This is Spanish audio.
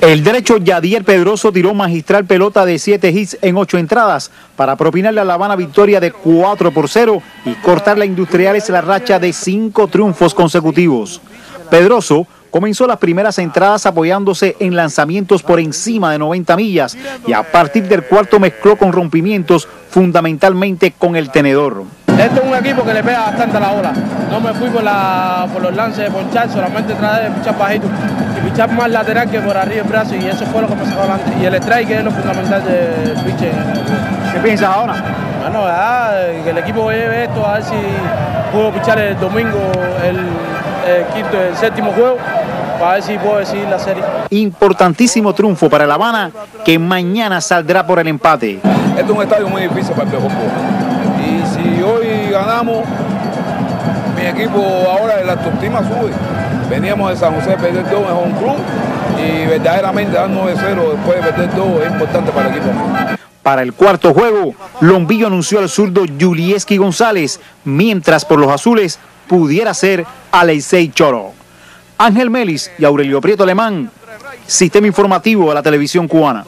El derecho Yadier Pedroso tiró magistral pelota de 7 hits en 8 entradas para propinarle a La Habana victoria de 4 por 0 y cortar la Industriales la racha de 5 triunfos consecutivos. Pedroso comenzó las primeras entradas apoyándose en lanzamientos por encima de 90 millas y a partir del cuarto mezcló con rompimientos fundamentalmente con el tenedor. Este es un equipo que le pega bastante a la ola. No me fui por, la, por los lances de ponchar, solamente traté de pichar bajito y pichar más lateral que por arriba el brazo y eso fue lo que me sacó adelante. Y el strike es lo fundamental del pitch. ¿Qué piensas ahora? Bueno, que el equipo lleve esto, a ver si puedo pichar el domingo el, el quinto, el séptimo juego para ver si puedo decidir la serie. Importantísimo triunfo para La Habana que mañana saldrá por el empate. Este es un estadio muy difícil para el Pejoco. Y si hoy ganamos, mi equipo ahora de la autoestima sube. Veníamos de San José a perder dos en un club y verdaderamente dar 9-0 después de perder dos es importante para el equipo. Para el cuarto juego, Lombillo anunció al zurdo Julieski González, mientras por los azules pudiera ser Aleisei Choro. Ángel Melis y Aurelio Prieto Alemán, Sistema Informativo de la Televisión Cubana.